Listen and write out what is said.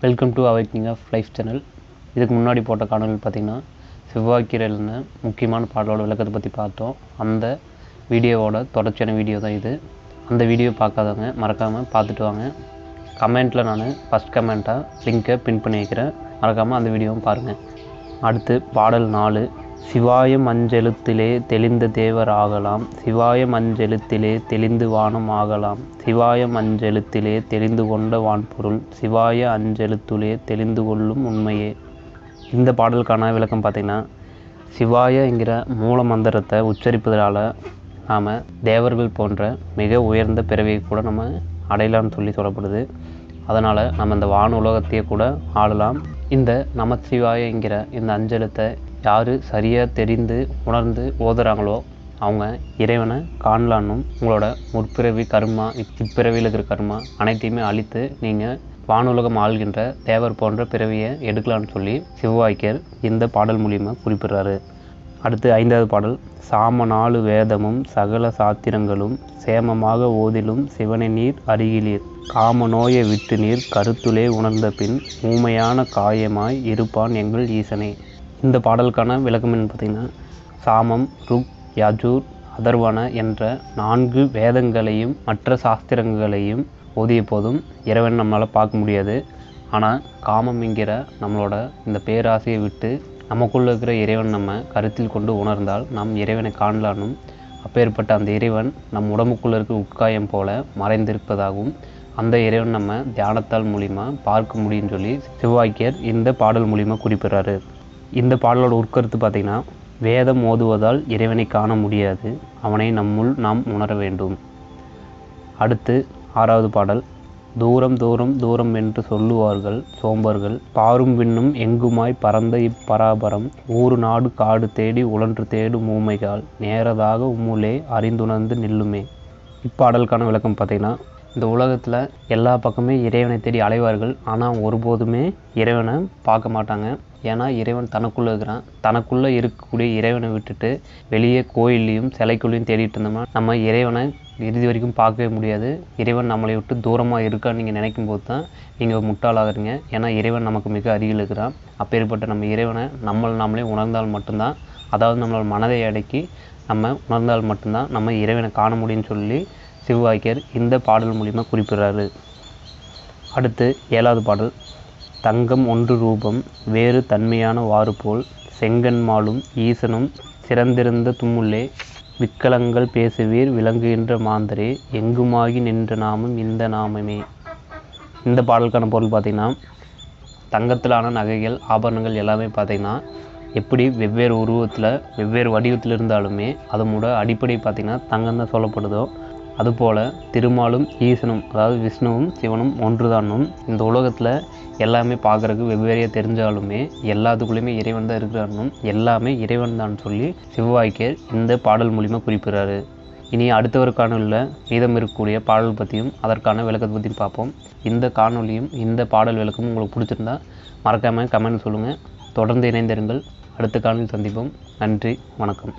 Welcome to awakening of life channel இதுக்கு முன்னாடி போட்ட காணொலி பார்த்திங்கன்னா செவ்வாய்க்கீரல்னு முக்கியமான பாடலோட விளக்கத்தை பற்றி பார்த்தோம். அந்த வீடியோவோட தொடர்ச்சியான வீடியோ தான் இது. அந்த வீடியோ பார்க்காதவங்க மறக்காமல் பார்த்துட்டு வாங்க. கமெண்ட்டில் நான் ஃபஸ்ட் கமெண்ட்டாக லிங்க்கை பின் பண்ணி வைக்கிறேன். மறக்காமல் அந்த வீடியோவும் பாருங்கள் அடுத்து பாடல் நாலு. சிவாயம் அஞ்செழுத்திலே தெளிந்த தேவர் ஆகலாம். சிவாயம் அஞ்செழுத்திலே தெளிந்து வானம் ஆகலாம். சிவாயம் அஞ்செழுத்திலே தெளிந்து கொண்ட வான்பொருள் சிவாய அஞ்செழுத்துலே தெளிந்து கொள்ளும் உண்மையே. இந்த பாடலுக்கான விளக்கம் பார்த்திங்கன்னா சிவாயங்கிற மூல மந்திரத்தை உச்சரிப்பதால் நாம் தேவர்கள் போன்ற மிக உயர்ந்த பிறவியை கூட நம்ம அடையலாம்னு சொல்லி சொல்லப்படுது. அதனால் நம்ம இந்த வான உலகத்தையே கூட ஆளலாம். இந்த நமச்சிவாயங்கிற இந்த அஞ்சலத்தை யார் சரியாக தெரிந்து உணர்ந்து ஓதுறாங்களோ அவங்க இறைவனை காணலான்னும் உங்களோட முற்பிறவி கர்மா இப்பிறவியில் இருக்கிற கர்மா அனைத்தையுமே அழித்து நீங்கள் வானுலகம் ஆள்கின்ற தேவர் போன்ற பிறவியை எடுக்கலாம்னு சொல்லி சிவவாய்க்கர் இந்த பாடல் மூலியமாக குறிப்பிடுறாரு. அடுத்து ஐந்தாவது பாடல். சாம நாலு வேதமும் சகல சாத்திரங்களும் சேமமாக ஓதிலும் சிவனை நீர் அருகிலீர். காம நோயை விட்டு நீர் கருத்துலே உணர்ந்த பின் ஊமையான காயமாய் இருப்பான் எங்கள் ஈசனே. இந்த பாடலுக்கான விளக்கம் என்னன்னு பார்த்தீங்கன்னா சாமம் ருக் யஜூர் அதர்வன என்ற நான்கு வேதங்களையும் மற்ற சாஸ்திரங்களையும் ஓதிய போதும் இறைவன் நம்மளால் பார்க்க முடியாது. ஆனால் காமம் என்கிற நம்மளோட இந்த பேராசையை விட்டு நமக்குள்ளே இருக்கிற இறைவன் நம்ம கருத்தில் கொண்டு உணர்ந்தால் நாம் இறைவனை காணலானும். அப்பேற்பட்ட அந்த இறைவன் நம் உடம்புக்குள்ளே இருக்கிற உட்காயம் போல மறைந்திருப்பதாகவும் அந்த இறைவன் நம்ம தியானத்தால் மூலிமா பார்க்க முடியும்னு சொல்லி சிவாக்கியர் இந்த பாடல் மூலிமா குறிப்பிடுறாரு. இந்த பாடலோட உட்கருத்து பார்த்திங்கன்னா வேதம் ஓதுவதால் இறைவனை காண முடியாது அவனை நம்முள் நாம் உணர வேண்டும். அடுத்து ஆறாவது பாடல். தூரம் தூரம் தூரம் என்று சொல்லுவார்கள் சோம்பர்கள். பாரும் விண்ணும் எங்குமாய் பறந்த இப்பராபரம். ஊறு நாடு காடு தேடி உழன்று தேடும் ஊமைகால். நேரதாக உம்முலே அறிந்துணர்ந்து நில்லுமே. இப்பாடலுக்கான விளக்கம் பார்த்திங்கன்னா இந்த உலகத்தில் எல்லா பக்கமே இறைவனை தேடி அலைவார்கள். ஆனால் ஒருபோதுமே இறைவனை பார்க்க மாட்டாங்க. ஏன்னா இறைவன் தனக்குள்ளே இருக்கிறான். தனக்குள்ளே இருக்கக்கூடிய இறைவனை விட்டுட்டு வெளியே கோயில்லையும் சிலைக்குள்ளேயும் தேடிட்டு இருந்தோம்னா நம்ம இறைவனை இறுதி வரைக்கும் பார்க்கவே முடியாது. இறைவன் நம்மளை விட்டு தூரமாக இருக்கான்னு நீங்கள் நினைக்கும் போது தான் நீங்கள் முட்டாளாகிறீங்க. ஏன்னா இறைவன் நமக்கு மிக அருகில் இருக்கிறான். அப்பேற்பட்ட நம்ம இறைவனை நம்மளை நாமளே உணர்ந்தால் மட்டும்தான் அதாவது நம்மளோட மனதை அடக்கி நம்ம உணர்ந்தால் மட்டும்தான் நம்ம இறைவனை காண முடியும்னு சொல்லி சிவவாக்கியர் இந்த பாடல் மூலிமா குறிப்பிடுறாரு. அடுத்து ஏழாவது பாடல். தங்கம் ஒன்று ரூபம் வேறு தன்மையான வாறு போல் செங்கன்மாலும் ஈசனும் சிறந்திருந்த தும்முள்ளே விக்கலங்கள் பேசுவீர் விளங்குகின்ற மாந்தரே எங்குமாகி நின்ற நாமம் இந்த நாமமே. இந்த பாடலுக்கான பொருள் பார்த்திங்கன்னா தங்கத்திலான நகைகள் ஆபரணங்கள் எல்லாமே பார்த்திங்கன்னா எப்படி வெவ்வேறு உருவத்தில் வெவ்வேறு வடிவத்தில் இருந்தாலுமே அதனோட அடிப்படை பார்த்திங்கன்னா தங்கம் தான் சொல்லப்படுதோ அதுபோல் திருமாலும் ஈசனும் அதாவது விஷ்ணுவும் சிவனும் ஒன்றுதானும். இந்த உலகத்தில் எல்லாமே பார்க்குறதுக்கு வெவ்வேறையாக தெரிஞ்சாலுமே எல்லாத்துக்குள்ளேயுமே இறைவன் தான் இருக்கிறானும். எல்லாமே இறைவன் தான் சொல்லி சிவவாய்க்கர் இந்த பாடல் மூலிமா குறிப்பிடுறாரு. இனி அடுத்த ஒரு காணொலியில் மீதம் இருக்கக்கூடிய பாடல் பற்றியும் அதற்கான விளக்கத்தை பற்றியும் பார்ப்போம். இந்த காணொலியும் இந்த பாடல் விளக்கமும் உங்களுக்கு பிடிச்சிருந்தா மறக்காமல் கமெண்ட் சொல்லுங்கள் தொடர்ந்து இணைந்திருங்கள். அடுத்த காணொலி சந்திப்போம். நன்றி வணக்கம்.